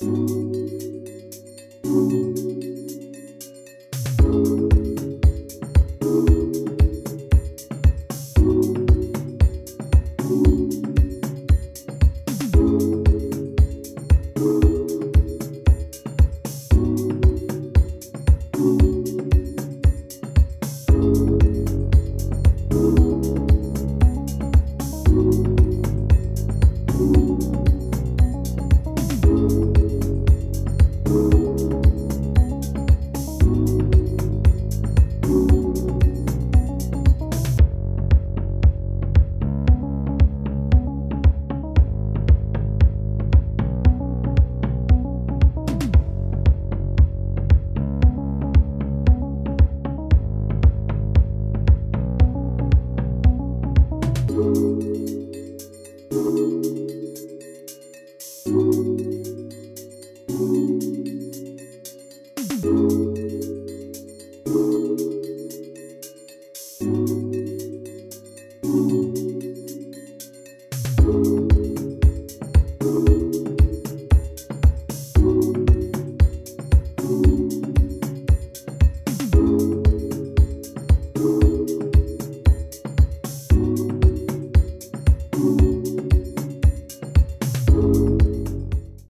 Música Música